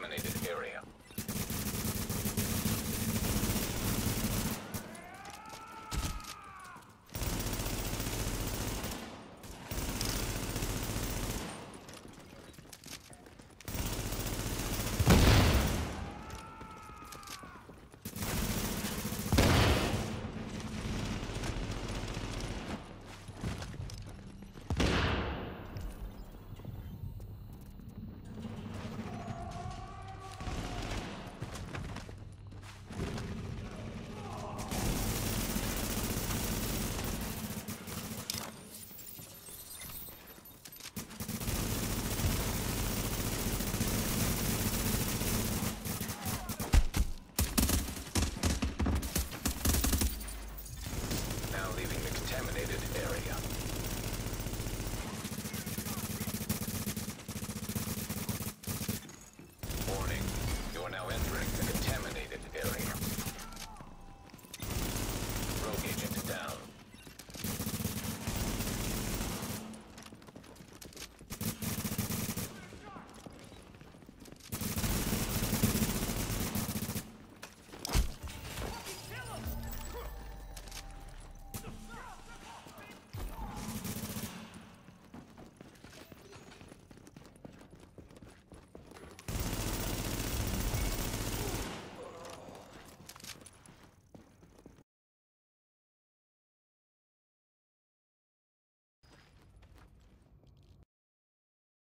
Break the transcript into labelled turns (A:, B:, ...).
A: contaminated area.